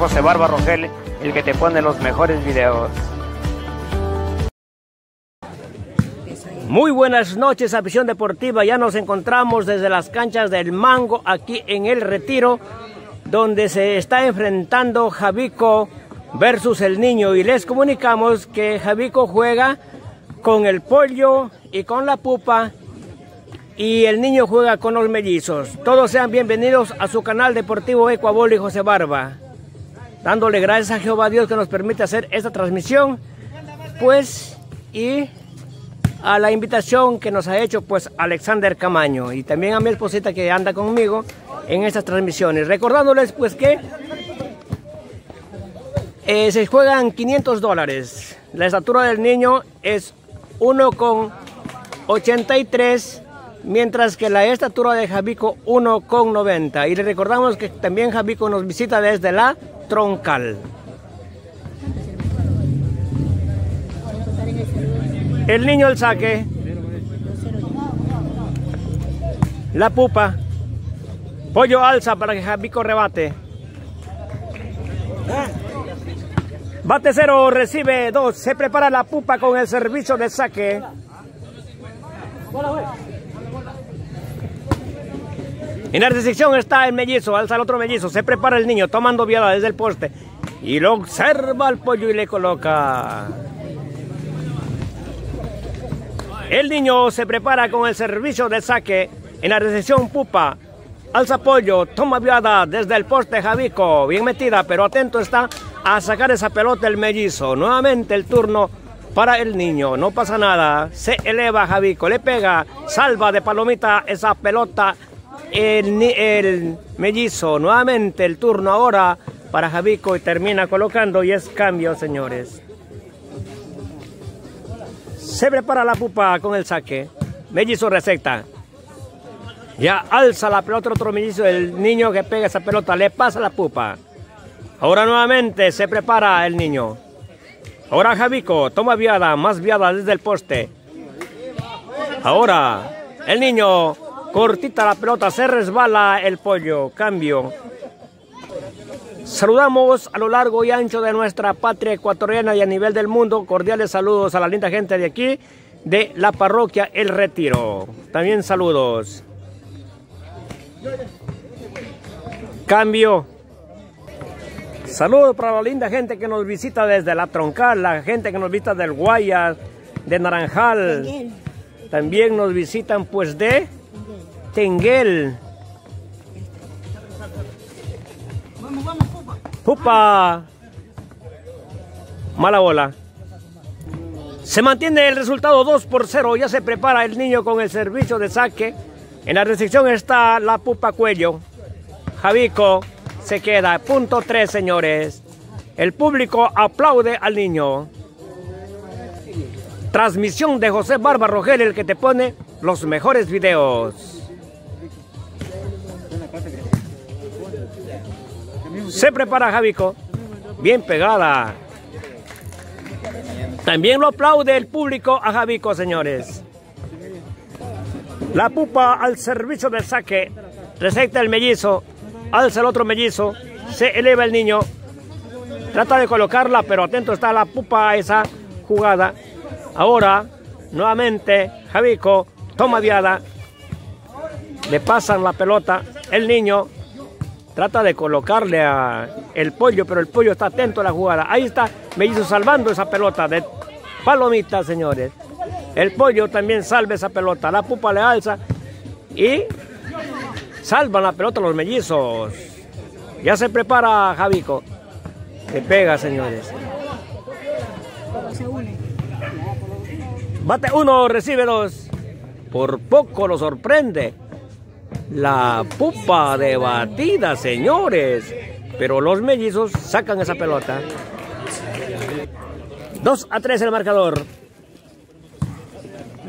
José Barba Rogel, el que te pone los mejores videos. Muy buenas noches, afición deportiva. Ya nos encontramos desde las canchas del Mango, aquí en el Retiro, donde se está enfrentando Javico versus el niño. Y les comunicamos que Javico juega con el pollo y con la pupa y el niño juega con los mellizos. Todos sean bienvenidos a su canal deportivo Ecuabol José Barba. Dándole gracias a Jehová Dios que nos permite hacer esta transmisión. Pues, y a la invitación que nos ha hecho pues Alexander Camaño y también a mi esposita que anda conmigo en estas transmisiones. Recordándoles pues que eh, se juegan 500 dólares. La estatura del niño es 1,83 mientras que la estatura de Javico 1,90. Y le recordamos que también Javico nos visita desde la troncal. El niño el saque. La pupa. Pollo alza para que Javico rebate. Bate cero, recibe dos. Se prepara la pupa con el servicio de saque. En la recepción está el mellizo, alza el otro mellizo, se prepara el niño tomando viada desde el poste y lo observa al pollo y le coloca. El niño se prepara con el servicio de saque en la recepción pupa. Alza pollo, toma viada desde el poste Javico, bien metida, pero atento está a sacar esa pelota el mellizo. Nuevamente el turno para el niño, no pasa nada. Se eleva Javico, le pega, salva de palomita esa pelota el, mellizo. Nuevamente el turno ahora para Javico y termina colocando y es cambio, señores. Se prepara la pupa con el saque. Mellizo receta. Ya alza la pelota otro mellizo. El niño que pega esa pelota le pasa la pupa. Ahora nuevamente se prepara el niño. Ahora Javico toma viada, más viada desde el poste. Ahora el niño Cortita la pelota, se resbala el pollo. Cambio. Saludamos a lo largo y ancho de nuestra patria ecuatoriana y a nivel del mundo. Cordiales saludos a la linda gente de aquí, de la parroquia El Retiro. También saludos. Cambio. Saludos para la linda gente que nos visita desde La Troncal, la gente que nos visita del Guayas, de Naranjal. También nos visitan pues de Tenguel. Vamos, vamos, pupa. Pupa. Mala bola. Se mantiene el resultado 2 por 0. Ya se prepara el niño con el servicio de saque. En la recepción está la pupa cuello. Javico se queda. Punto 3, señores. El público aplaude al niño. Transmisión de José Barba Rogel, el que te pone los mejores videos. Se prepara Javico. Bien pegada. También lo aplaude el público a Javico, señores. La pupa al servicio del saque. Receta el mellizo. Alza el otro mellizo. Se eleva el niño. Trata de colocarla, pero atento está la pupa a esa jugada. Ahora, nuevamente, Javico toma viada. Le pasan la pelota. El niño Trata de colocarle a el pollo, pero el pollo está atento a la jugada. Ahí está, me hizo salvando esa pelota de palomita, señores. El pollo también salva esa pelota. La pupa le alza y salvan la pelota los mellizos. Ya se prepara Javico. Se pega, señores. Bate uno, recibe dos. Por poco lo sorprende. La pupa de batida, señores. Pero los mellizos sacan esa pelota. 2 a 3 el marcador.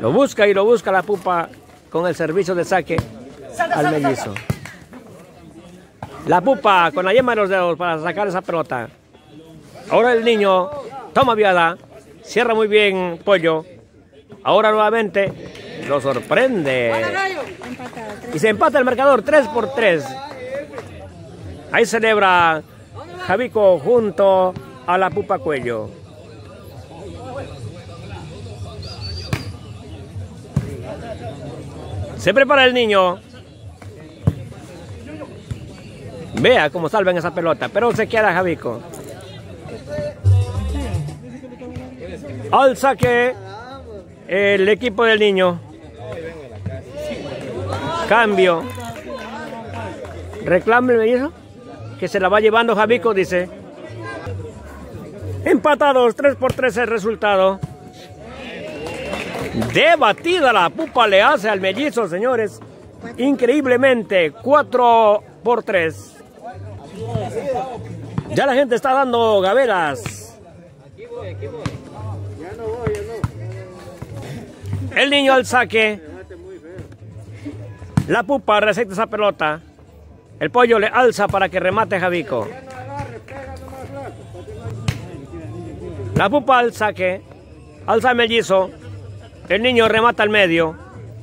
Lo busca y lo busca la pupa con el servicio de saque al mellizo. La pupa con la yema de los dedos para sacar esa pelota. Ahora el niño toma viada, cierra muy bien pollo. Ahora nuevamente lo sorprende. Y se empata el marcador 3 por 3. Ahí celebra Javico junto a la pupa cuello. Se prepara el niño. Vea cómo salven esa pelota, pero se queda Javico. Al saque el equipo del niño. Cambio. Reclame el hijo que se la va llevando Javico, dice. Empatados, 3 por 3 el resultado. Debatida la pupa le hace al mellizo, señores. Increíblemente, 4 por 3. Ya la gente está dando gaveras. El niño al saque. La pupa receta esa pelota. El pollo le alza para que remate Javico. La pupa al saque. Alza el mellizo. El niño remata al medio.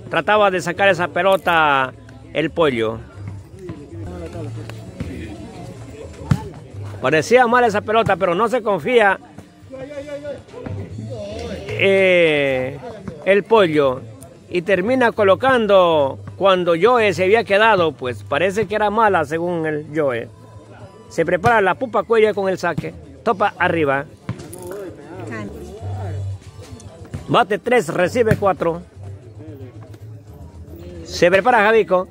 Trataba de sacar esa pelota el pollo. Parecía mal esa pelota, pero no se confía eh, el pollo. Y termina colocando cuando Joe se había quedado, pues parece que era mala según el Joe. Se prepara la pupa cuello con el saque. Topa arriba. Bate 3, recibe 4. Se prepara Javico.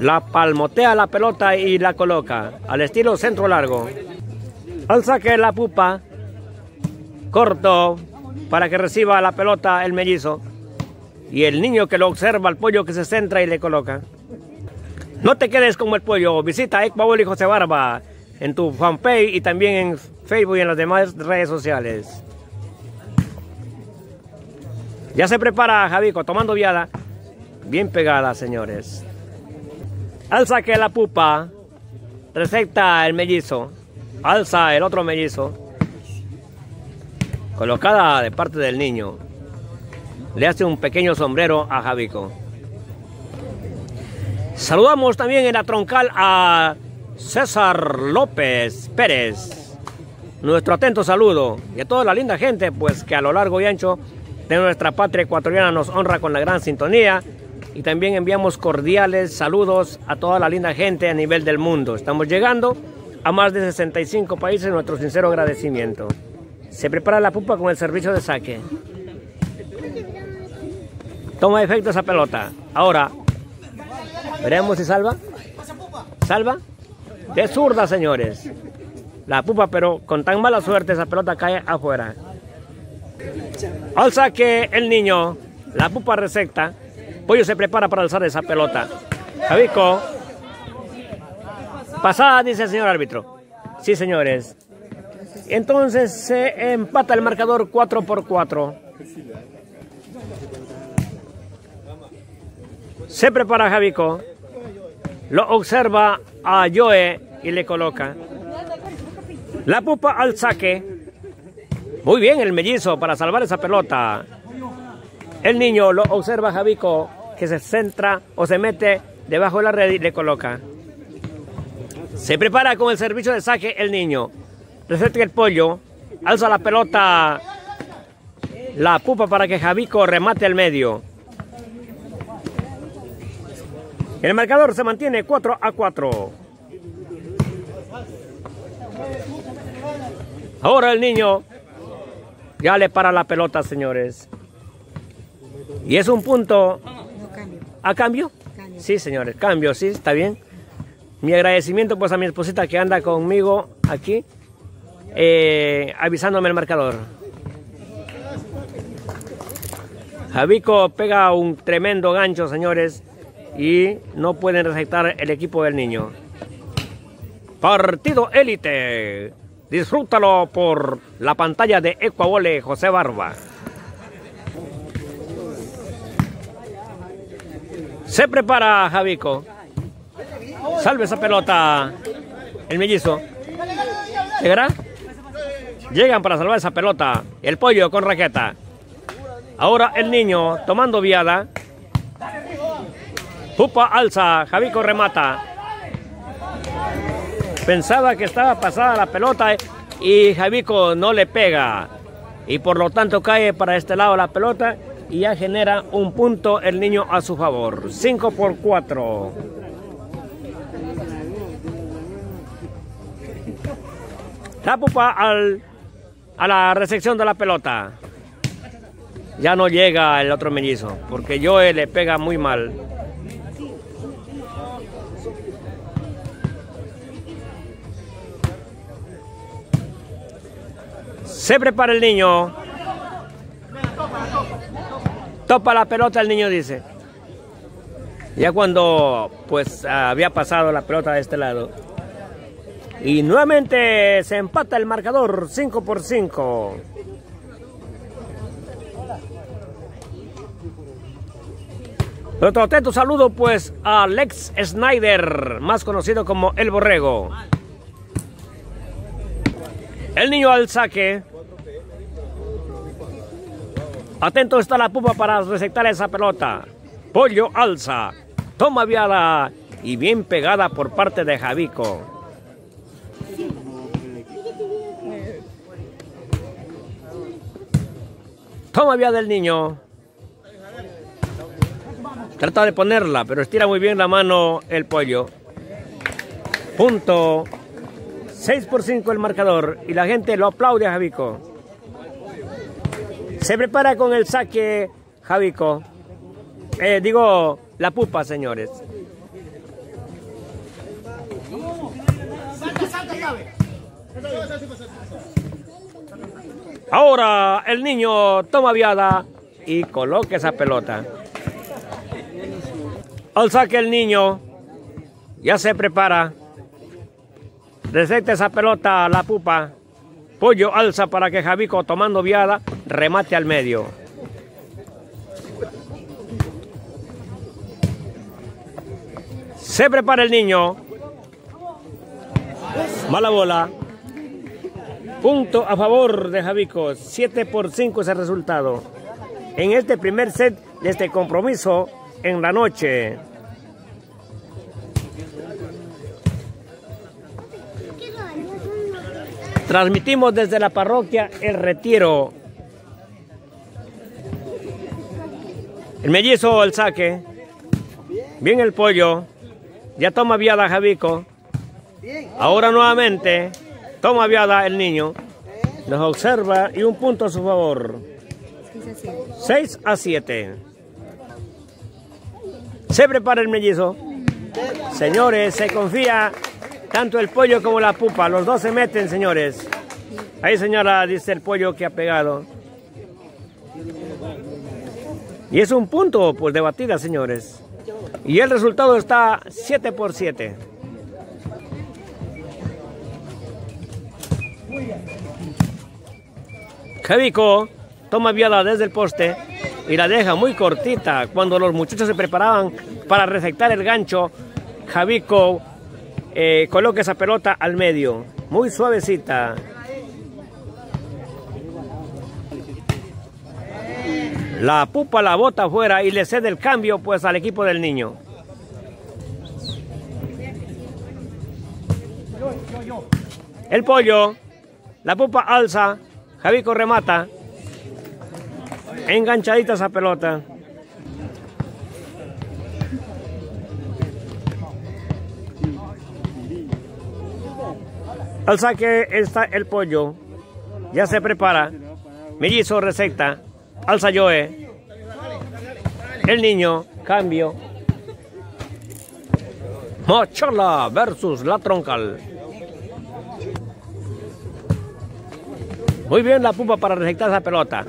La palmotea la pelota y la coloca al estilo centro largo. Al saque la pupa. Corto para que reciba la pelota el mellizo. Y el niño que lo observa, el pollo que se centra y le coloca. No te quedes como el pollo. Visita Ecbabol y José Barba en tu fanpage y también en Facebook y en las demás redes sociales. Ya se prepara Javico tomando viada. Bien pegada, señores. Alza que la pupa. Receta el mellizo. Alza el otro mellizo. Colocada de parte del niño. Le hace un pequeño sombrero a Javico. Saludamos también en la troncal a César López Pérez. Nuestro atento saludo y a toda la linda gente pues que a lo largo y ancho de nuestra patria ecuatoriana nos honra con la gran sintonía y también enviamos cordiales saludos a toda la linda gente a nivel del mundo. Estamos llegando a más de 65 países, nuestro sincero agradecimiento. Se prepara la pupa con el servicio de saque. Toma efecto esa pelota. Ahora, veremos si salva. ¿Salva? De zurda, señores. La pupa, pero con tan mala suerte esa pelota cae afuera. Al saque el niño, la pupa receta. Pollo se prepara para alzar esa pelota. Javico. Pasada, dice el señor árbitro. Sí, señores. Entonces se empata el marcador 4 por 4. Se prepara Javico. Lo observa a Joe y le coloca. La pupa al saque. Muy bien el mellizo para salvar esa pelota. El niño lo observa Javico que se centra o se mete debajo de la red y le coloca. Se prepara con el servicio de saque el niño. Receta el pollo. Alza la pelota. La pupa para que Javico remate al medio. El marcador se mantiene 4 a 4. Ahora el niño ya le para la pelota, señores. Y es un punto... ¿A cambio? Sí, señores, cambio, sí, está bien. Mi agradecimiento pues a mi esposita que anda conmigo aquí, eh, avisándome el marcador. Javico pega un tremendo gancho, señores, y no pueden receptar el equipo del niño. Partido élite. Disfrútalo por la pantalla de Ecuavole José Barba. Se prepara Javico. Salve esa pelota. El mellizo. ¿Llegará? Llegan para salvar esa pelota. El pollo con raqueta. Ahora el niño tomando viada. Pupa alza. Javico remata. Pensaba que estaba pasada la pelota y Javico no le pega. Y por lo tanto cae para este lado la pelota y ya genera un punto el niño a su favor. 5 por 4. La pupa al, a la recepción de la pelota. Ya no llega el otro mellizo, porque Joe le pega muy mal. Se prepara el niño. Topa la pelota el niño dice. Ya cuando pues había pasado la pelota de este lado. Y nuevamente se empata el marcador 5 por 5. Otro atento saludo pues a Lex Snyder, más conocido como El Borrego. El niño al saque. Atento está la pupa para receptar esa pelota. Pollo alza. Toma viada y bien pegada por parte de Javico. Toma viada del niño. Trata de ponerla, pero estira muy bien la mano el pollo. Punto. 6 por 5 el marcador y la gente lo aplaude a Javico. Se prepara con el saque Javico. Eh, digo, la pupa, señores. Ahora el niño toma viada y coloca esa pelota. Al saque el niño ya se prepara. Receta esa pelota la pupa. Pollo alza para que Javico tomando viada remate al medio. Se prepara el niño. Mala bola. Punto a favor de Javico. 7 por 5 es el resultado. En este primer set de este compromiso en la noche. Transmitimos desde la parroquia El Retiro. El mellizo el saque. Bien el pollo. Ya toma viada Javico. Ahora nuevamente toma viada el niño. Nos observa y un punto a su favor. 6 a 7. Se prepara el mellizo. Señores, se confía tanto el pollo como la pupa, los dos se meten, señores. Ahí, señora, dice el pollo que ha pegado. Y es un punto pues, de batida, señores. Y el resultado está 7 por 7. Javico toma viada desde el poste y la deja muy cortita. Cuando los muchachos se preparaban para receptar el gancho, Javico eh, coloca esa pelota al medio, muy suavecita. La pupa la bota afuera y le cede el cambio pues al equipo del niño. El pollo, la pupa alza, Javico remata. Enganchadita esa pelota. Al saque está el pollo. Ya se prepara. Mellizo receta. Alza Joe. El niño. Cambio. Mochola versus la troncal. Muy bien la pupa para receptar esa pelota.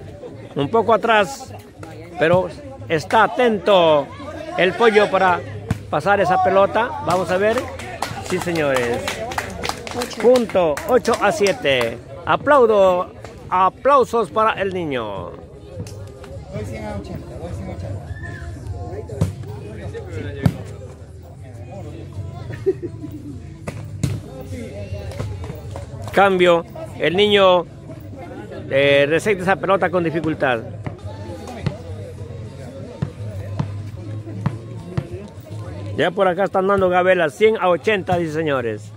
Un poco atrás, pero está atento el pollo para pasar esa pelota. Vamos a ver. Sí, señores. Punto 8 a 7. Aplaudo. Aplausos para el niño. Cambio. El niño eh, esa pelota con dificultad. Ya por acá están dando Gabela 100 a 80, dice señores.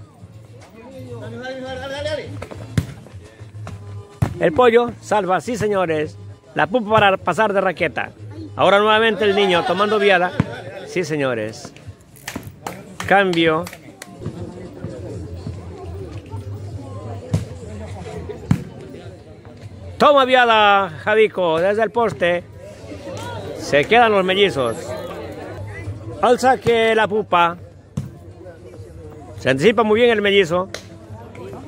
El pollo salva, sí señores. La pupa para pasar de raqueta. Ahora nuevamente el niño tomando viada. Sí señores. Cambio. Toma viada, Javico, desde el poste. Se quedan los mellizos. Alza que la pupa. Se anticipa muy bien el mellizo.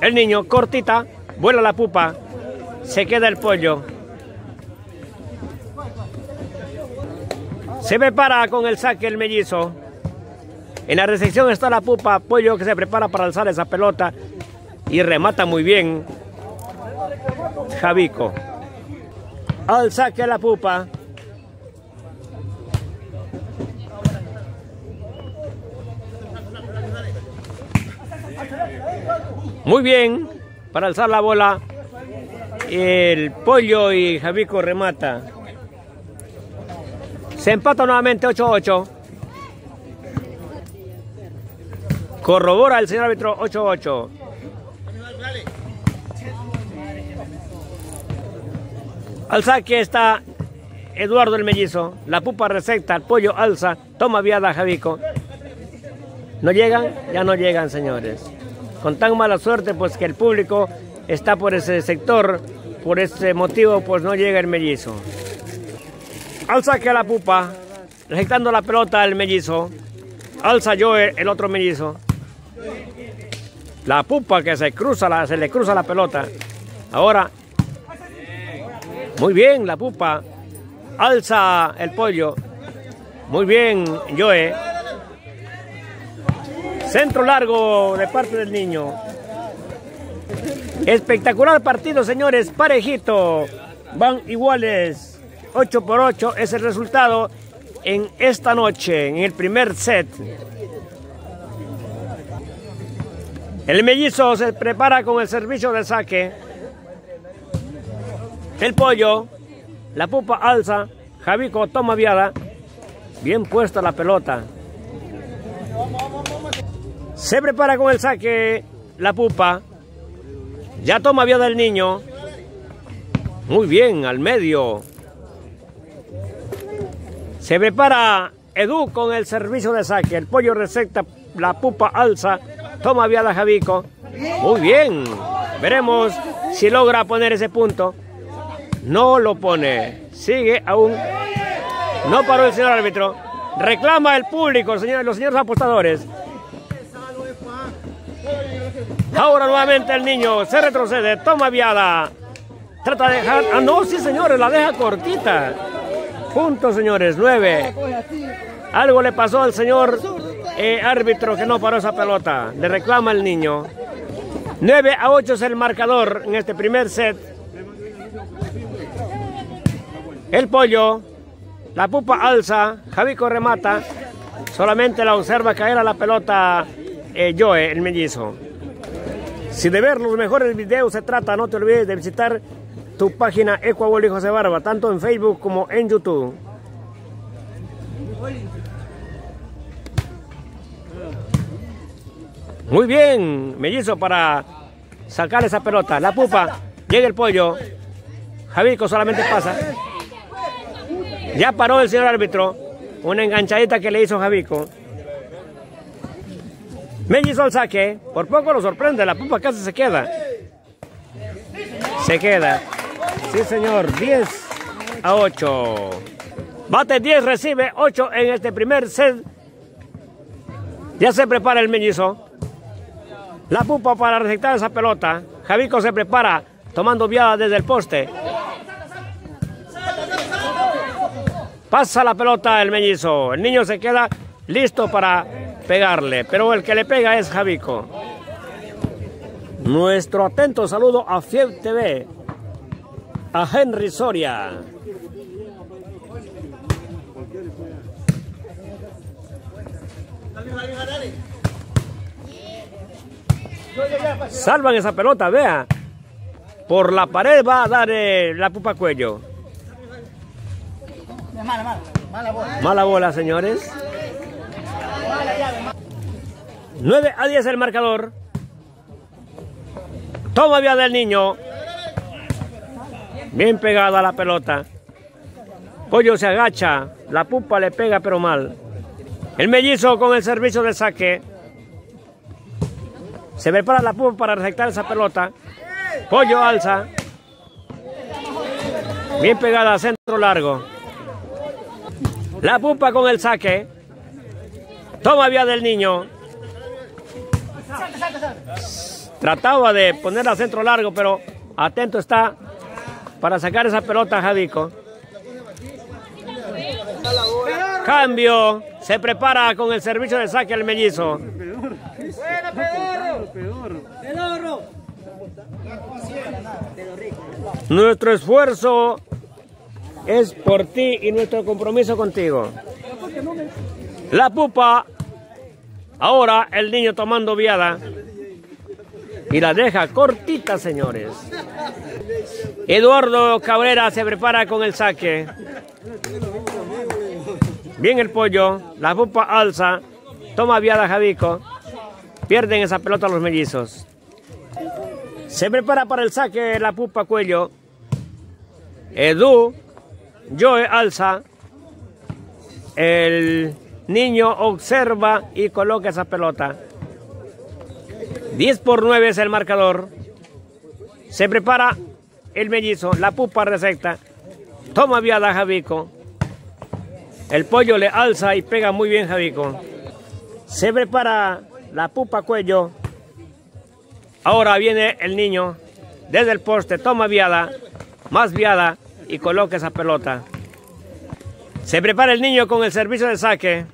El niño, cortita, vuela la pupa. Se queda el pollo. Se prepara con el saque el mellizo. En la recepción está la pupa, pollo que se prepara para alzar esa pelota y remata muy bien. Javico. Al saque la pupa. Muy bien, para alzar la bola, el pollo y Javico remata. Se empata nuevamente 8-8. Corrobora el señor árbitro 8-8. Al saque está Eduardo el mellizo. La pupa receta, el pollo alza, toma viada Javico. ¿No llegan? Ya no llegan, señores. Con tan mala suerte, pues que el público está por ese sector, por ese motivo, pues no llega el mellizo. Al saque a la pupa, rectando la pelota al mellizo. Alza yo el otro mellizo. La pupa que se cruza, se le cruza la pelota. Ahora muy bien, la pupa. Alza el pollo. Muy bien, Joe. Centro largo de parte del niño. Espectacular partido, señores. Parejito. Van iguales. 8 por 8 es el resultado en esta noche, en el primer set. El mellizo se prepara con el servicio de saque. El pollo, la pupa alza, Javico toma viada, bien puesta la pelota. Se prepara con el saque, la pupa, ya toma viada el niño. Muy bien, al medio. Se prepara Edu con el servicio de saque. El pollo receta, la pupa alza, toma viada Javico. Muy bien. Veremos si logra poner ese punto. No lo pone. Sigue aún. No paró el señor árbitro. Reclama el público, los señores apostadores. Ahora nuevamente el niño se retrocede, toma viada. Trata de dejar. Ah, no, sí, señores, la deja cortita. Punto, señores, nueve. Algo le pasó al señor eh, árbitro que no paró esa pelota. Le reclama el niño. 9 a 8 es el marcador en este primer set. El pollo, la pupa alza, Javico remata, solamente la observa caer a la pelota eh, Joe, el mellizo. Si de ver los mejores videos se trata, no te olvides de visitar tu página Ecuabol José Barba, tanto en Facebook como en YouTube. Muy bien, mellizo para sacar esa pelota. La pupa, llega el pollo. Javico solamente pasa. Ya paró el señor árbitro. Una enganchadita que le hizo Javico. Mellizo al saque. Por poco lo sorprende. La pupa casi se queda. Se queda. Sí, señor. 10 a 8. Bate 10, recibe 8 en este primer set. Ya se prepara el mellizo. La pupa para receptar esa pelota. Javico se prepara tomando viada desde el poste. Pasa la pelota el mellizo. El niño se queda listo para pegarle, pero el que le pega es Javico. Nuestro atento saludo a Fiev TV, a Henry Soria. Salvan esa pelota, vea. Por la pared va a dar eh, la pupa cuello. Mala, mala, mala bola. Mala bola, señores. 9 a 10 el marcador. Toma vía del niño. Bien pegada la pelota. Pollo se agacha. La pupa le pega pero mal. El mellizo con el servicio de saque. Se prepara la pupa para receptar esa pelota. Pollo alza. Bien pegada, centro largo. La pupa con el saque. Toma vía del niño. Trataba de ponerla a centro largo, pero atento está para sacar esa pelota Javico. Cambio. Se prepara con el servicio de saque al mellizo. Nuestro esfuerzo es por ti y nuestro compromiso contigo. La pupa. Ahora el niño tomando viada. Y la deja cortita, señores. Eduardo Cabrera se prepara con el saque. Bien el pollo. La pupa alza. Toma viada Javico. Pierden esa pelota los mellizos. Se prepara para el saque la pupa cuello. Edu. Joe alza. El niño observa y coloca esa pelota. 10 por 9 es el marcador. Se prepara el mellizo. La pupa recepta. Toma viada Javico. El pollo le alza y pega muy bien Javico. Se prepara la pupa cuello. Ahora viene el niño desde el poste, toma viada, más viada y coloca esa pelota. Se prepara el niño con el servicio de saque.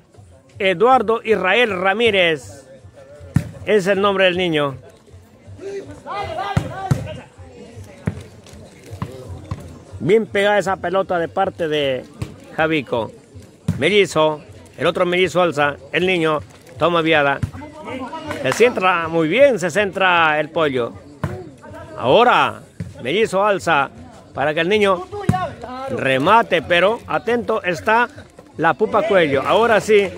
Eduardo Israel Ramírez es el nombre del niño. Bien pegada esa pelota de parte de Javico. Mellizo, el otro mellizo alza, el niño toma viada. Se centra muy bien, se centra el pollo. Ahora, mellizo alza para que el niño remate, pero atento está la pupa cuello. Ahora sí,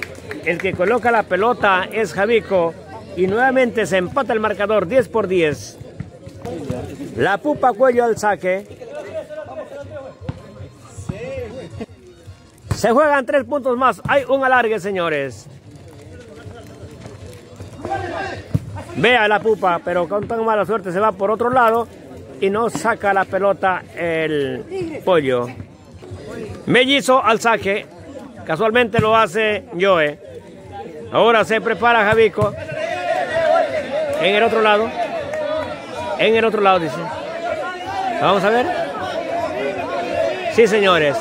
el que coloca la pelota es Javico y nuevamente se empata el marcador 10 por 10. La pupa cuello al saque. Se juegan tres puntos más. Hay un alargue, señores. Vea la pupa, pero con tan mala suerte se va por otro lado y no saca la pelota el pollo. Mellizo al saque. Casualmente lo hace Joe. Ahora se prepara Javico. En el otro lado. En el otro lado, dice. Vamos a ver. Sí, señores.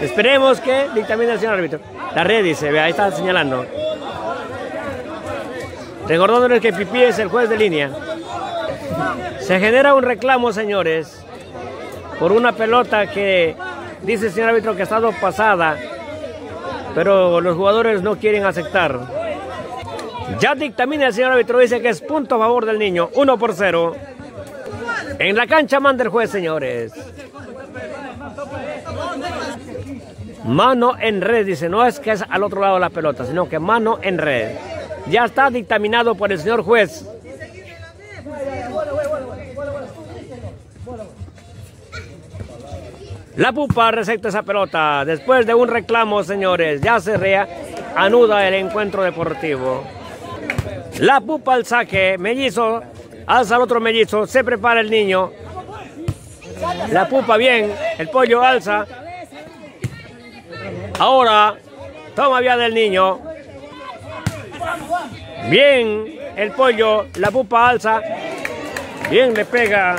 Esperemos que dictamine el señor árbitro. La red dice, ahí está señalando. Recordándoles que Pipí es el juez de línea. Se genera un reclamo, señores, por una pelota que dice el señor árbitro que ha estado pasada, pero los jugadores no quieren aceptar. Ya dictamina el señor árbitro, dice que es punto a favor del niño, uno por cero. En la cancha manda el juez, señores. Mano en red, dice, no es que es al otro lado de la pelota, sino que mano en red. Ya está dictaminado por el señor juez. La pupa receta esa pelota. Después de un reclamo, señores, ya se reanuda el encuentro deportivo. La pupa al saque, mellizo, alza el otro mellizo, se prepara el niño. La pupa bien, el pollo alza, Ahora, toma vía del niño. Bien, el pollo, la pupa alza. Bien le pega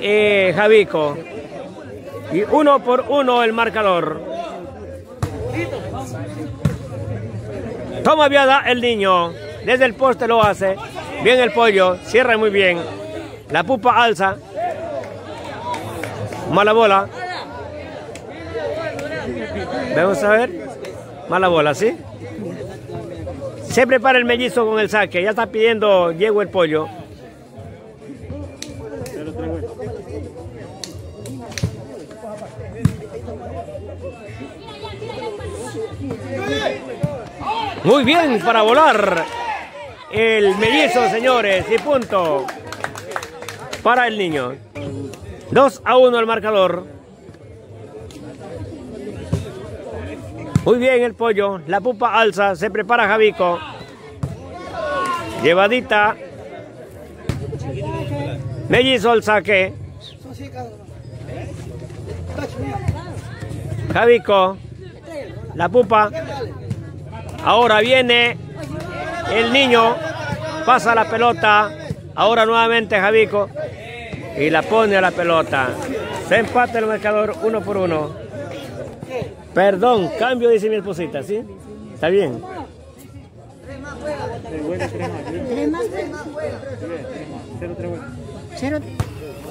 eh, Javico. Y uno por uno el marcador. Toma viada el niño. Desde el poste lo hace. Bien el pollo. Cierra muy bien. La pupa alza. Mala bola. Vamos a ver. Mala bola, ¿sí? Se prepara el mellizo con el saque. Ya está pidiendo Diego el pollo. Muy bien para volar. el mellizo, señores, y punto para el niño. 2 a 1 el marcador. Muy bien el pollo, la pupa alza, se prepara Javico. Llevadita. Mellizo el saque. Javico. La pupa. Ahora viene el niño. Pasa la pelota. Ahora nuevamente Javico. Y la pone a la pelota. Se empata el marcador uno por uno. Perdón, cambio dice mi esposita, ¿sí? Está bien.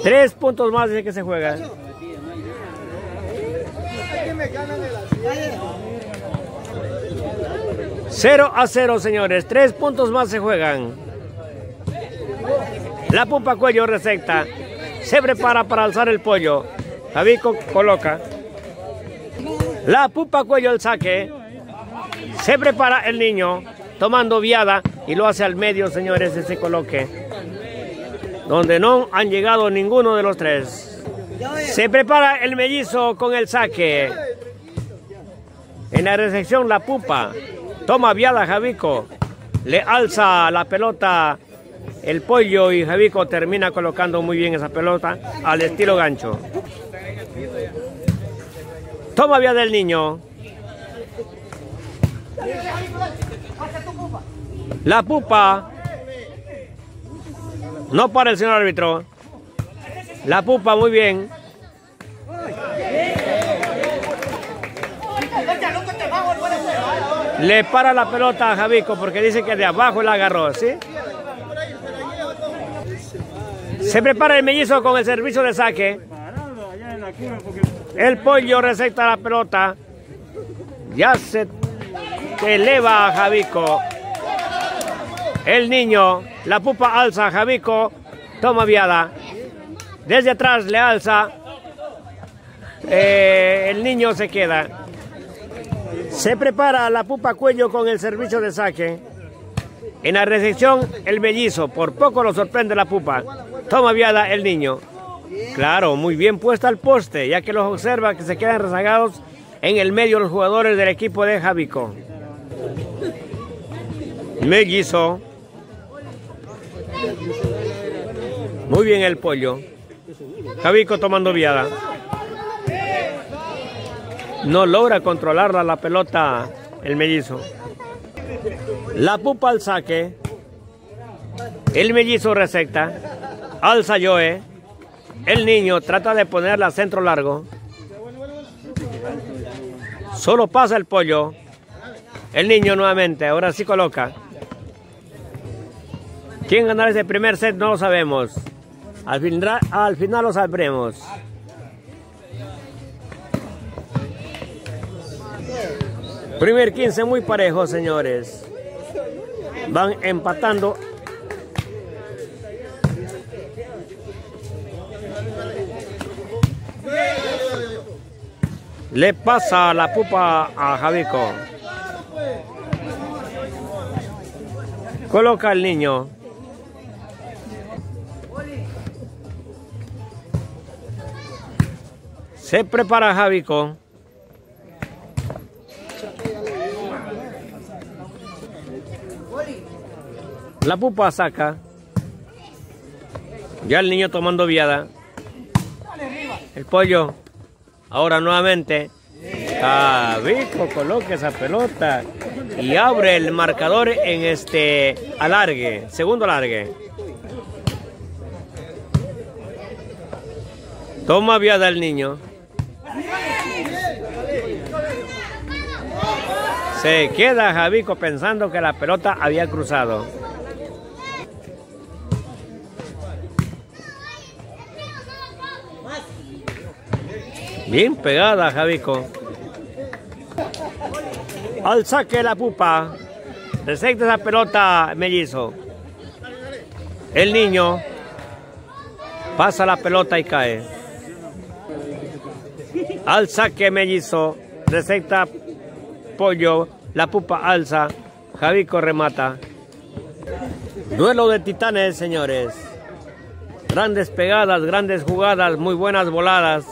Tres puntos más dice que se juega. Cero a cero, señores. Tres puntos más se juegan. La pupa cuello receta. Se prepara para alzar el pollo. Javico coloca. La pupa cuello el saque. Se prepara el niño tomando viada y lo hace al medio, señores, ese coloque. Donde no han llegado ninguno de los tres. Se prepara el mellizo con el saque. En la recepción la pupa. Toma viada Javico. Le alza la pelota el pollo y Javico termina colocando muy bien esa pelota al estilo gancho. Toma viada el niño. La pupa. No para el señor árbitro. La pupa muy bien. Le para la pelota a Javico porque dice que de abajo la agarró, ¿sí? Se prepara el mellizo con el servicio de saque. El pollo receta la pelota. Ya se eleva a Javico. El niño, la pupa alza a Javico, toma viada. Desde atrás le alza. Eh, el niño se queda. Se prepara la pupa cuello con el servicio de saque. En la recepción, el mellizo. Por poco lo sorprende la pupa. Toma viada el niño. Claro, muy bien puesta al poste, ya que los observa que se quedan rezagados en el medio los jugadores del equipo de Javico. Mellizo. Muy bien el pollo. Javico tomando viada. No logra controlarla la pelota el mellizo. La pupa al saque. El mellizo receta. Alza Joe. El niño trata de ponerla a centro largo. Solo pasa el pollo. El niño nuevamente. Ahora sí coloca. ¿Quién ganará ese primer set? No lo sabemos. Al al final lo sabremos. Primer 15 muy parejo, señores. Van empatando. Le pasa la pupa a Javico. Coloca al niño. Se prepara Javico. La pupa saca. Ya el niño tomando viada. El pollo. Ahora nuevamente. Javico coloca esa pelota y abre el marcador en este alargue, segundo alargue. Toma viada el niño. Se queda Javico pensando que la pelota había cruzado. Bien pegada Javico. Al saque la pupa. Resecta esa pelota mellizo. El niño pasa la pelota y cae. Al saque mellizo. Resecta pollo. La pupa alza. Javico remata. Duelo de titanes, señores. Grandes pegadas, grandes jugadas, muy buenas voladas.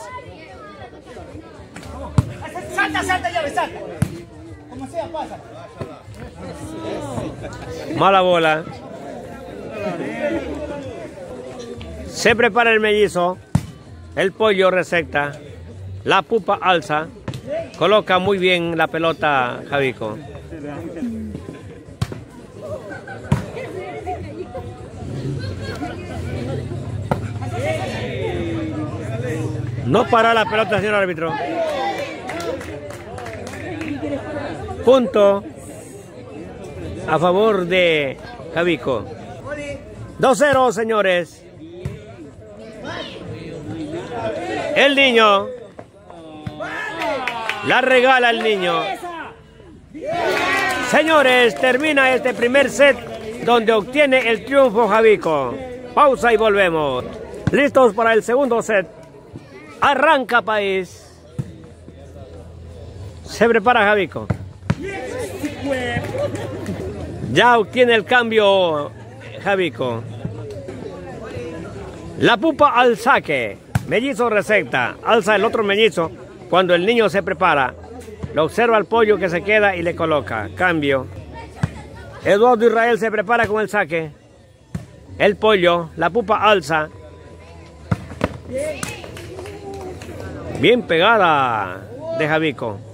Mala bola. Se prepara el mellizo. El pollo resecta. La pupa alza. Coloca muy bien la pelota, Javico. No para la pelota, señor árbitro. Punto a favor de Javico. 2-0, señores. El niño. La regala el niño. Señores, termina este primer set donde obtiene el triunfo Javico. Pausa y volvemos. Listos para el segundo set. Arranca país. Se prepara Javico. Ya obtiene el cambio Javico. La pupa al saque. Mellizo receta. Alza el otro mellizo. Cuando el niño se prepara. Lo observa el pollo que se queda y le coloca. Cambio. Eduardo Israel se prepara con el saque. El pollo. La pupa alza. Bien pegada de Javico.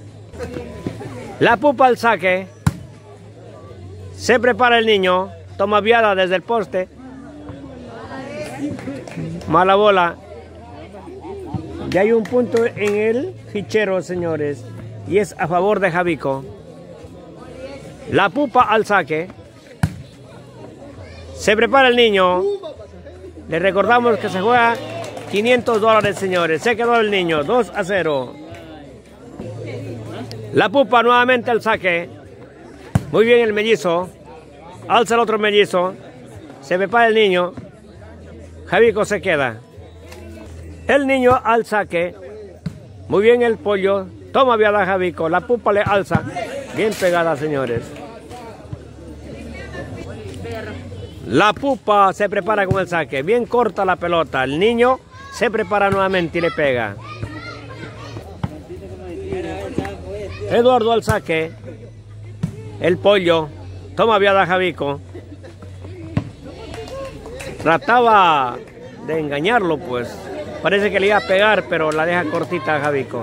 La pupa al saque. Se prepara el niño. Toma viada desde el poste. Mala bola. Ya hay un punto en el fichero, señores. Y es a favor de Javico. La pupa al saque. Se prepara el niño. Le recordamos que se juega 500 dólares, señores. Se quedó el niño. 2 a 0. La pupa nuevamente al saque. Muy bien el mellizo. Alza el otro mellizo. Se prepara el niño. Javico se queda. El niño al saque. Muy bien el pollo. Toma viada Javico. La pupa le alza. Bien pegada, señores. La pupa se prepara con el saque. Bien corta la pelota. El niño se prepara nuevamente y le pega. Eduardo al saque. El pollo. Toma viada Javico. Trataba de engañarlo, pues. Parece que le iba a pegar, pero la deja cortita Javico.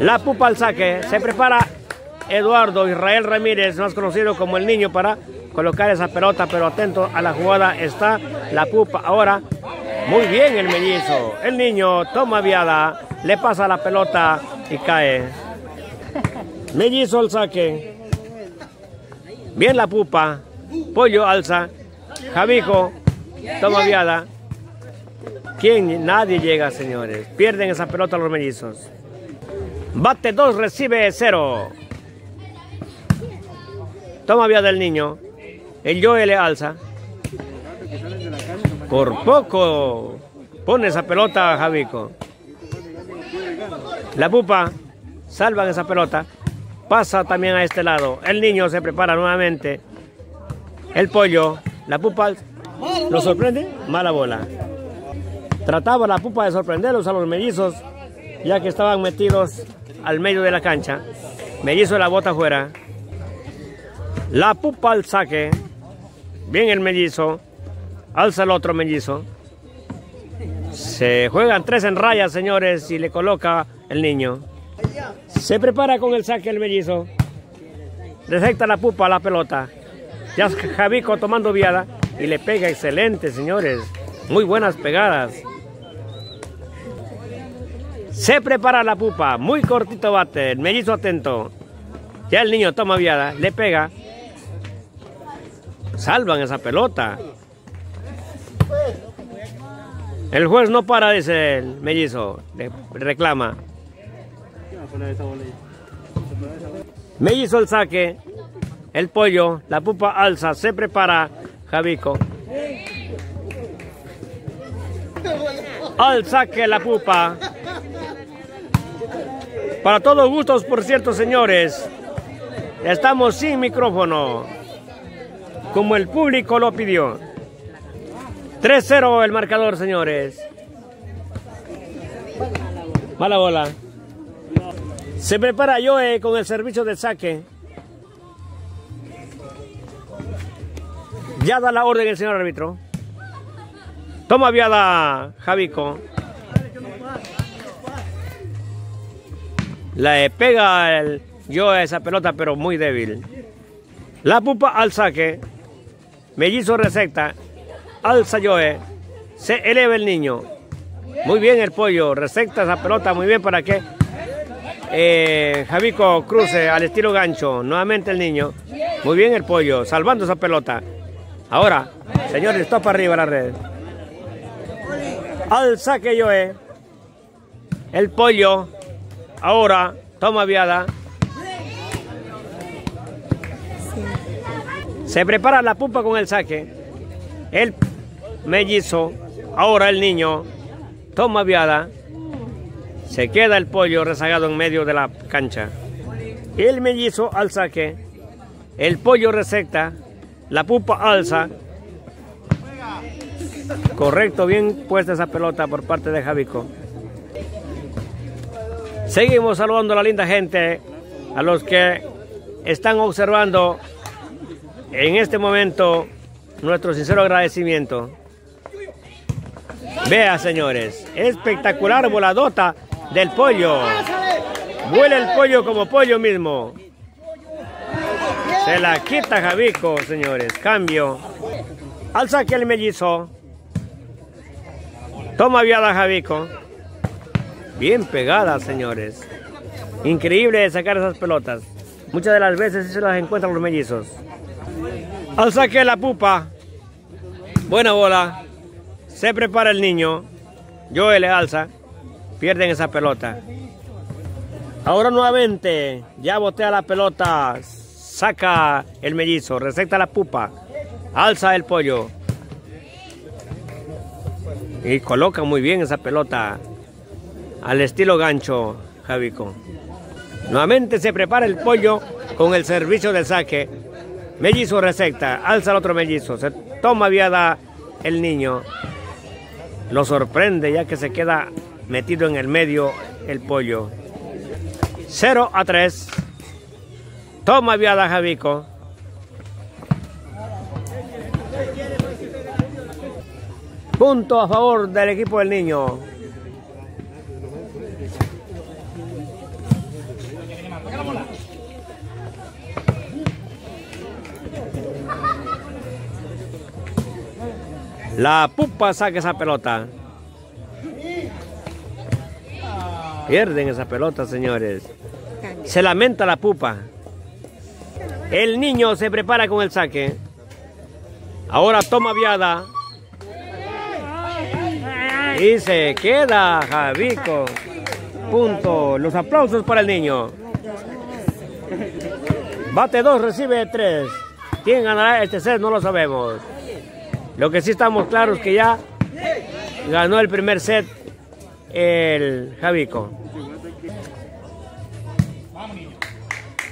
La pupa al saque. Se prepara Eduardo Israel Ramírez, más conocido como el niño, para colocar esa pelota, pero atento a la jugada está la pupa. Ahora muy bien el mellizo. El niño toma viada, le pasa la pelota y cae. Mellizo al saque. Bien la pupa. Pollo alza. Javico toma viada. ¿Quién? Nadie llega, señores. Pierden esa pelota los mellizos. Bate 2, recibe 0. Toma viada el niño. El Joe le alza. Por poco pone esa pelota Javico. La pupa salvan esa pelota. Pasa también a este lado. El niño se prepara nuevamente. El pollo. La pupa lo sorprende. Mala bola. Trataba la pupa de sorprenderlos a los mellizos. Ya que estaban metidos al medio de la cancha. Mellizo la bota afuera. La pupa al saque. Bien el mellizo. Alza el otro mellizo. Se juegan tres en raya, señores, y le coloca el niño. Se prepara con el saque el mellizo. Detecta la pupa la pelota. Ya Javico tomando viada y le pega excelente, señores. Muy buenas pegadas. Se prepara la pupa. Muy cortito bate. El mellizo atento. Ya el niño toma viada. Le pega. Salvan esa pelota. El juez no para, dice el mellizo, le reclama. Mellizo el saque, el pollo, la pupa alza, se prepara Javico. Al saque la pupa. Para todos gustos, por cierto, señores. Estamos sin micrófono. como el público lo pidió. 3-0 el marcador, señores. Mala bola. Se prepara Joe con el servicio de saque. Ya da la orden el señor árbitro. Toma viada Javico. Le pega el Joe esa pelota, pero muy débil. La pupa al saque. Mellizo receta. Alza Joe. Se eleva el niño. Muy bien el pollo. Receta esa pelota muy bien para que eh, Javico cruce al estilo gancho. Nuevamente el niño. Muy bien el pollo. Salvando esa pelota. Ahora, señores, topa arriba la red. Al saque Joe. El pollo. Ahora toma viada. Se prepara la pupa con el saque. El mellizo. Ahora el niño. Toma viada. Se queda el pollo rezagado en medio de la cancha. El mellizo al saque. El pollo resecta. La pupa alza. Correcto, bien puesta esa pelota por parte de Javico. Seguimos saludando a la linda gente, a los que están observando en este momento nuestro sincero agradecimiento. Vea, señores, espectacular voladota del pollo. Vuela el pollo como pollo mismo. Se la quita Javico, señores. Cambio. Al saque el mellizo. Toma viada Javico. Bien pegada, señores. Increíble sacar esas pelotas. Muchas de las veces se las encuentran los mellizos. Al saque la pupa. Buena bola. Se prepara el niño. Joe le alza. Pierden esa pelota. Ahora nuevamente. Ya botea la pelota. Saca el mellizo. Receta la pupa. Alza el pollo. Y coloca muy bien esa pelota. Al estilo gancho, Javico. Nuevamente se prepara el pollo con el servicio de saque. Mellizo receta, alza el otro mellizo, se toma viada el niño. Lo sorprende ya que se queda metido en el medio el pollo. 0 a 3. Toma viada Javico. Punto a favor del equipo del niño. La pupa saca esa pelota. Pierden esa pelota, señores. Se lamenta la pupa. El niño se prepara con el saque. Ahora toma viada. Y se queda Javico. Punto. Los aplausos para el niño. Bate 2, recibe 3. ¿Quién ganará este set? No lo sabemos. Lo que sí estamos claros que ya ganó el primer set el Javico.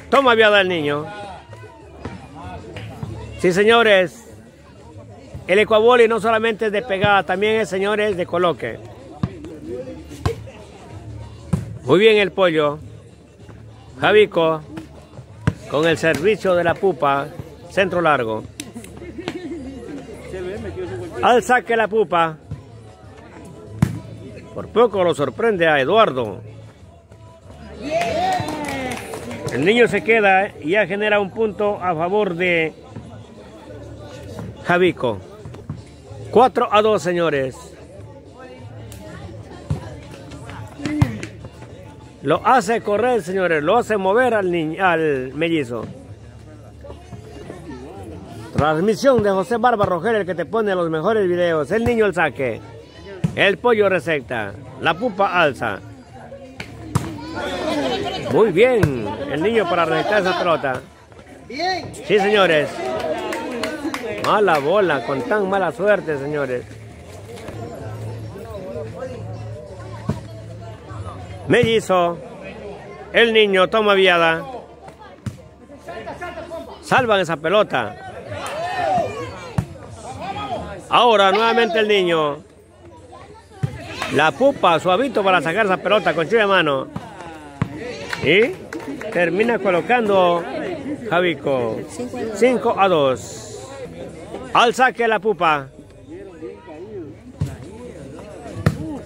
Toma viada el niño. Sí, señores. El ecuaboli no solamente es de pegada, también es, señores, de coloque. Muy bien el pollo. Javico con el servicio de la pupa, centro largo. Al saque la pupa. Por poco lo sorprende a Eduardo. El niño se queda y ya genera un punto a favor de Javico. 4 a 2, señores. Lo hace correr, señores. Lo hace mover al, niño, al mellizo. Transmisión de José Barba Rogel, el que te pone los mejores videos. El niño el saque. El pollo receta. La pupa alza. Muy bien. El niño para recetar esa pelota. Sí, señores. Mala bola, con tan mala suerte, señores. Mellizo. El niño toma viada. Salvan esa pelota. Ahora nuevamente el niño. La pupa, suavito para sacar esa pelota con de mano. Y termina colocando Javico. 5 a 2. Al saque la pupa.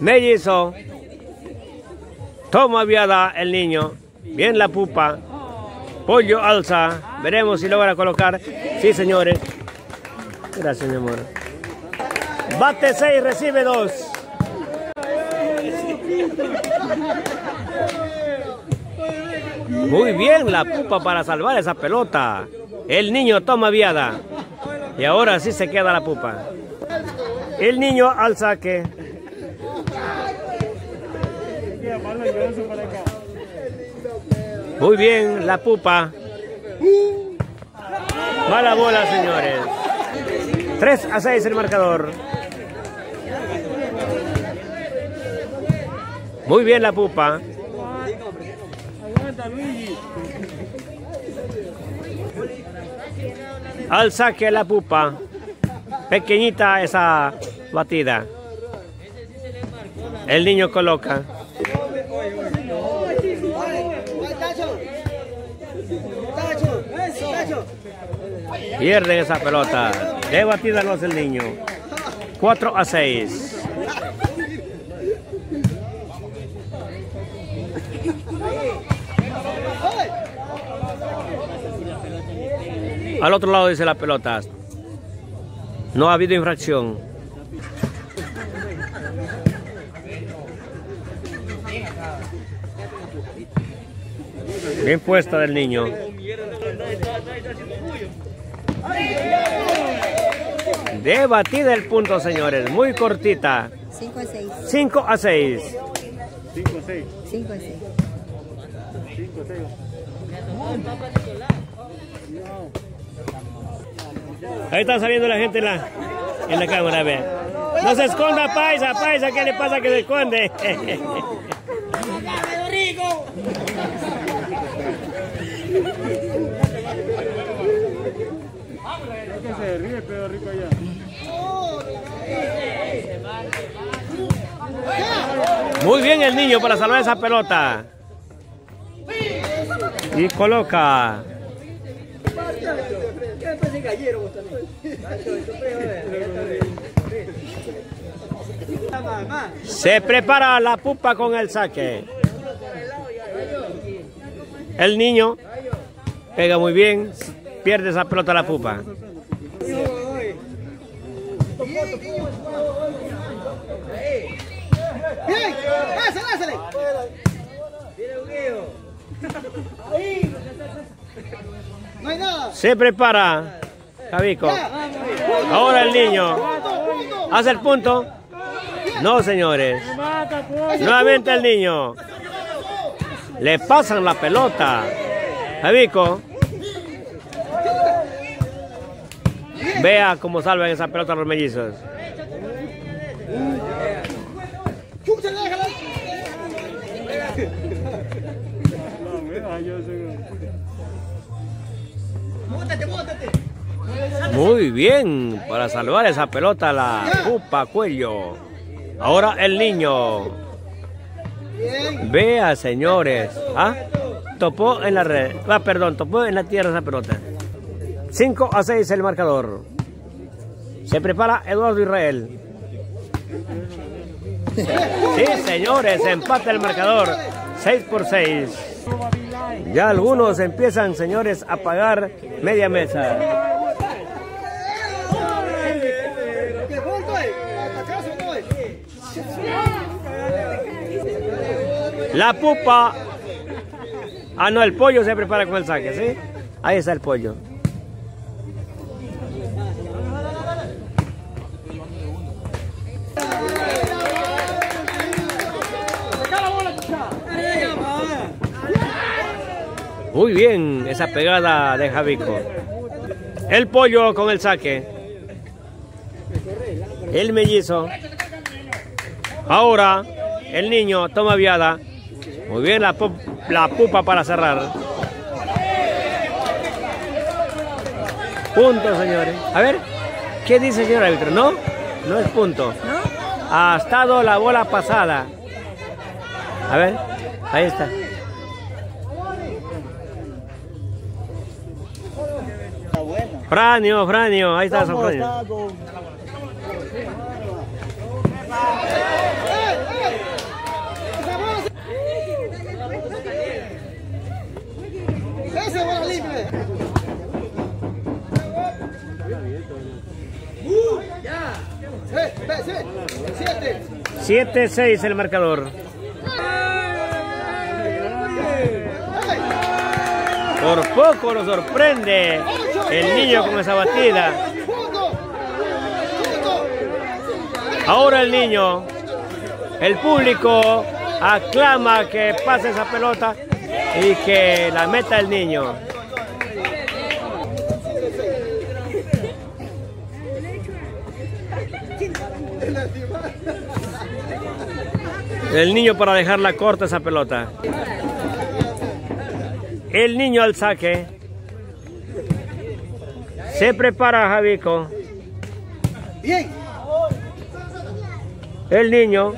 Mellizo. Toma viada el niño. Bien la pupa. Pollo alza. Veremos si logra colocar. Sí, señores. Gracias, mi amor. Bate 6, recibe 2. Muy bien la pupa para salvar esa pelota. El niño toma viada. Y ahora sí se queda la pupa. El niño al saque. Muy bien, la pupa. Mala bola, señores. 3 a 6 el marcador. Muy bien la pupa. Al saque la pupa. Pequeñita esa batida. El niño coloca. Pierden esa pelota. De batida lo hace el niño. 4 a 6. Al otro lado dice la pelota. No ha habido infracción. Bien puesta del niño. Debatida el punto, señores. Muy cortita. 5 a 6. 5 a 6. 5 a 6. 5 a 6. 5 a 6. Ahí está saliendo la gente en la, en la cámara, ve. No se esconda, paisa, paisa, ¿qué le pasa que se esconde? Pedro Rico. Muy bien el niño para salvar esa pelota. Y coloca. Se prepara la pupa con el saque. El niño pega muy bien, pierde esa pelota la pupa. ¡Bien! ¡Lázale, lázale! No hay nada. Se prepara Javico. Ahora el niño. Hace el punto. No, señores. Nuevamente el niño. Le pasan la pelota. Javico. Vea cómo salvan esa pelota los mellizos. Muy bien. Para salvar esa pelota la pupa cuello. Ahora el niño. Vea, señores. ¿Ah? Topó en la red. Ah, perdón, topó en la tierra esa pelota. 5 a 6 el marcador. Se prepara Eduardo Israel. Sí, señores, empata el marcador. 6 por 6. Ya algunos empiezan, señores, a pagar media mesa. La pupa. Ah, no, el pollo se prepara con el saque, ¿sí? Ahí está el pollo. Muy bien, esa pegada de Javico. El pollo con el saque. El mellizo. Ahora, el niño toma viada. Muy bien la, la pupa para cerrar. Punto, señores. A ver. ¿Qué dice señor árbitro? No, no es punto. Ha estado la bola pasada. A ver, ahí está. Franio, Franio, ahí está San ¿Cómo Franio. 7-6 el marcador. Por poco lo sorprende el niño con esa batida. Ahora el niño, el público aclama que pase esa pelota y que la meta el niño. El niño para dejarla corta esa pelota. El niño al saque. Se prepara Javico. Bien. El niño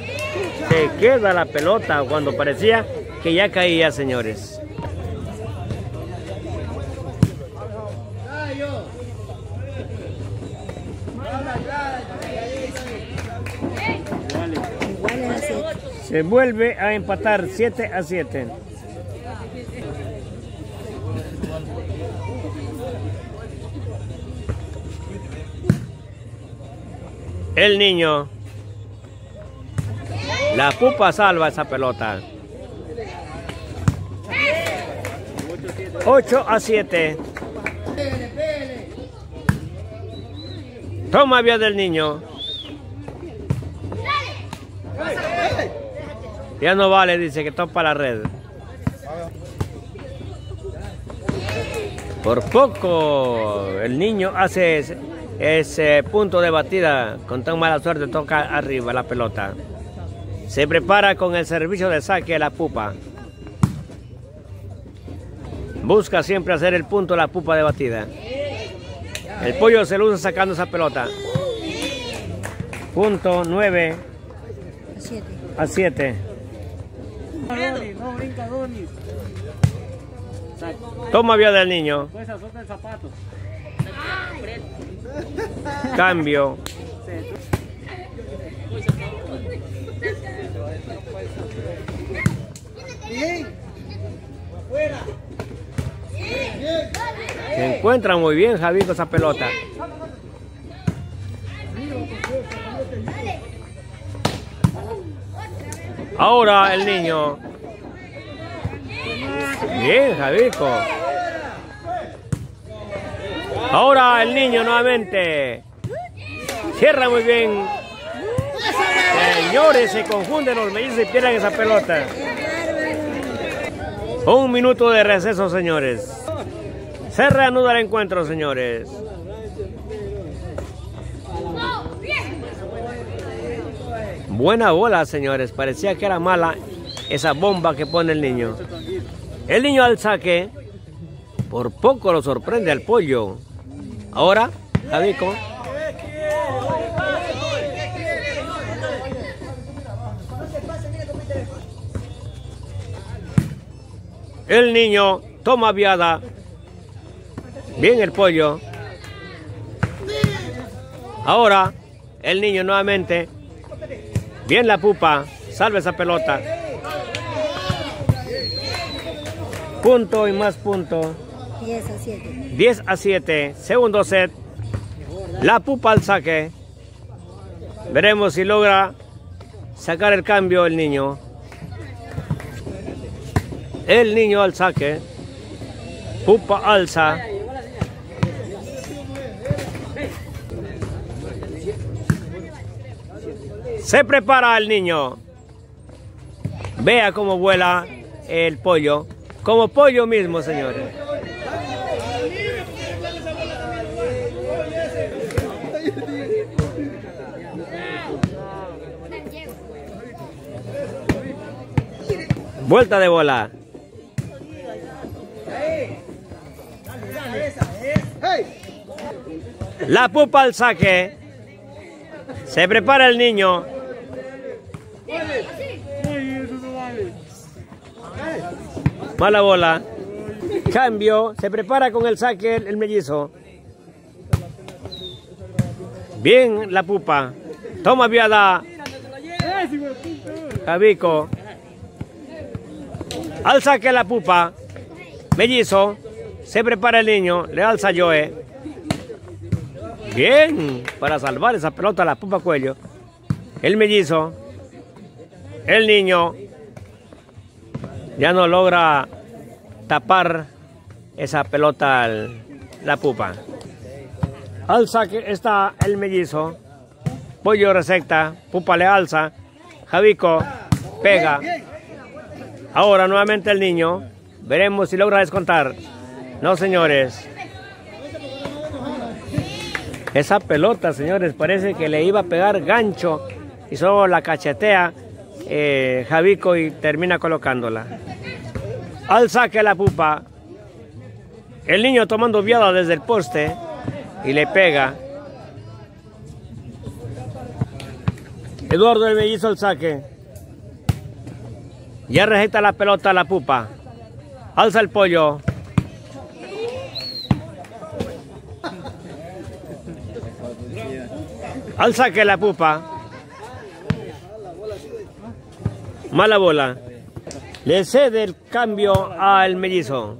se queda la pelota cuando parecía que ya caía, señores. Se vuelve a empatar 7 a 7. El niño la pupa salva esa pelota. 8 a 7. Toma vía del niño. Ya no vale, dice que topa la red. Por poco el niño hace ese, ese punto de batida. Con tan mala suerte toca arriba la pelota. Se prepara con el servicio de saque la pupa. Busca siempre hacer el punto de la pupa de batida. El pollo se lo usa sacando esa pelota. Punto 9 a 7. No brinca Donis. Toma vía del niño. Pues azota el zapato. Cambio. Bien. Se encuentra muy bien Javi con esa pelota. Ahora el niño. Bien, Javico. Ahora el niño nuevamente. Cierra muy bien. Señores, se confunden los mellizos y pierden esa pelota. Un minuto de receso, señores. Se reanuda el encuentro, señores. Buena bola, señores. Parecía que era mala esa bomba que pone el niño. El niño al saque. Por poco lo sorprende al pollo. Ahora, Javico. El niño toma viada. Bien el pollo. Ahora, el niño nuevamente. Bien la pupa. Salve esa pelota. Punto y más punto. 10 a 7. 10 a 7. Segundo set. La pupa al saque. Veremos si logra sacar el cambio el niño. El niño al saque. Pupa alza. Se prepara el niño. Vea cómo vuela el pollo. Como pollo mismo, señores. Vuelta de bola. La pupa al saque. Se prepara el niño. Mala bola. Cambio. Se prepara con el saque el mellizo. Bien la pupa. Toma viada. Javico. Al saque la pupa. Mellizo. Se prepara el niño. Le alza Joe. Bien. Para salvar esa pelota la pupa cuello. El mellizo. El niño. Ya no logra tapar esa pelota al- la pupa. Al saque está el mellizo. Pollo resecta. Pupa le alza. Javico pega. Ahora nuevamente el niño. Veremos si logra descontar. No, señores. Esa pelota, señores, parece que le iba a pegar gancho y solo la cachetea eh, Javico y termina colocándola. Al saque la pupa. El niño tomando viada desde el poste y le pega. Eduardo el mellizo al saque. Ya rejeta la pelota a la pupa. Alza el pollo. Al saque la pupa. Mala bola. Le cede el cambio al mellizo.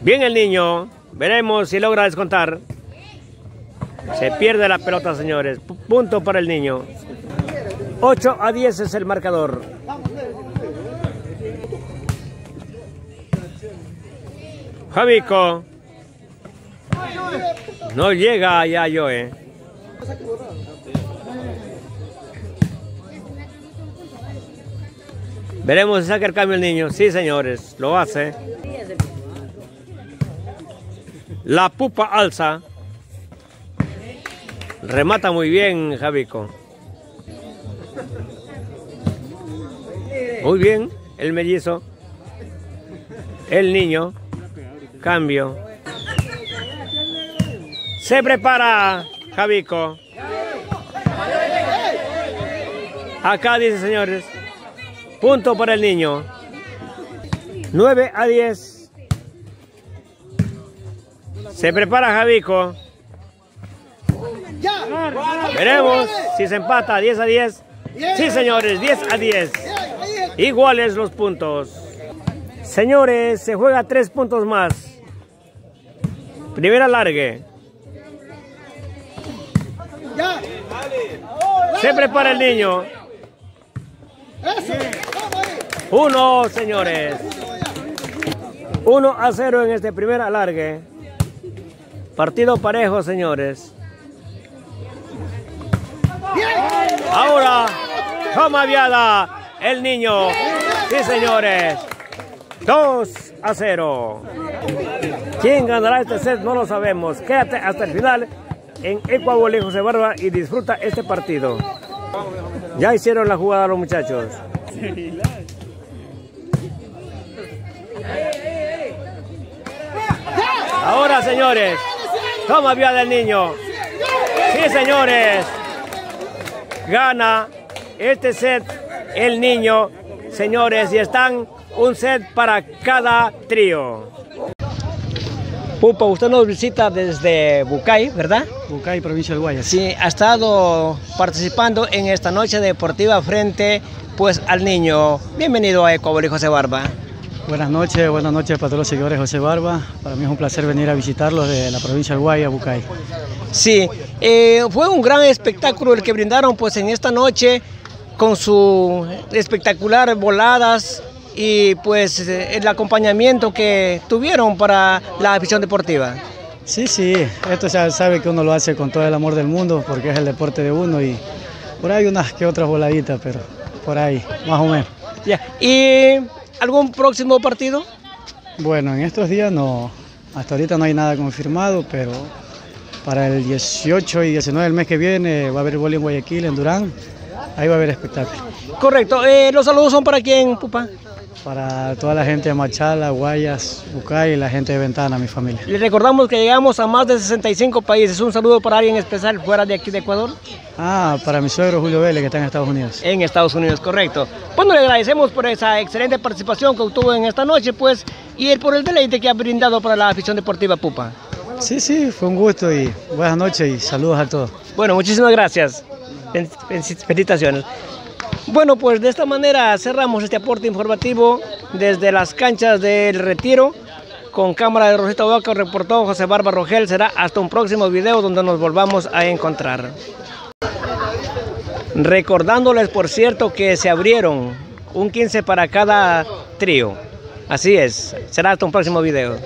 Bien el niño. Veremos si logra descontar. Se pierde la pelota, señores. Punto para el niño. 8 a 10 es el marcador. Javico. No llega allá yo, Veremos si saca el cambio el niño. Sí, señores, lo hace. La pupa alza. Remata muy bien, Javico. Muy bien, el mellizo. El niño. Cambio. Se prepara Javico. Acá dice, señores. Punto para el niño. 9 a 10. Se prepara Javico. Veremos si se empata 10 a 10. Sí, señores, 10 a 10. Iguales los puntos. Señores, se juega tres puntos más. Primera largue. Se prepara el niño. Eso. Vamos ahí. Uno, señores. 1 a 0 en este primer alargue. Partido parejo, señores. Ahora, toma viada el niño. Sí, señores. 2 a 0. ¿Quién ganará este set? No lo sabemos. Quédate hasta el final en Ecuador José Barba y disfruta este partido. Ya hicieron la jugada los muchachos. Ahora, señores, toma vía del niño. Sí, señores. Gana este set el niño, señores, y están un set para cada trío. Pupa, usted nos visita desde Bucay, ¿verdad? Bucay, provincia del Guayas. Sí, ha estado participando en esta noche deportiva frente pues al niño. Bienvenido a Ecuador y José Barba. Buenas noches, buenas noches para todos los seguidores José Barba. Para mí es un placer venir a visitarlos de la provincia del Guayas, Bucay. Sí, eh, fue un gran espectáculo el que brindaron pues en esta noche con su espectacular voladas y pues eh, el acompañamiento que tuvieron para la afición deportiva. Sí, sí, esto ya sabe que uno lo hace con todo el amor del mundo porque es el deporte de uno y por ahí unas que otras voladitas, pero por ahí, más o menos. Ya. ¿Y algún próximo partido? Bueno, en estos días no, hasta ahorita no hay nada confirmado, pero para el 18 y 19 del mes que viene va a haber boli en Guayaquil, en Durán, ahí va a haber espectáculo. Correcto. Eh, los saludos son para quién, Pupa. Para toda la gente de Machala, Guayas, Bucay y la gente de Ventana, mi familia. Le recordamos que llegamos a más de 65 países. Un saludo para alguien especial fuera de aquí de Ecuador. Ah, para mi suegro Julio Vélez, que está en Estados Unidos. En Estados Unidos, correcto. Bueno, le agradecemos por esa excelente participación que obtuvo en esta noche, pues, y por el deleite que ha brindado para la afición deportiva Pupa. Sí, sí, fue un gusto y buenas noches y saludos a todos. Bueno, muchísimas gracias. Felicitaciones. Bueno, pues de esta manera cerramos este aporte informativo desde las canchas del Retiro. Con cámara de Rosita Boca reportó José Barba Rogel. Será hasta un próximo video donde nos volvamos a encontrar. Recordándoles, por cierto, que se abrieron un 15 para cada trío. Así es. Será hasta un próximo video.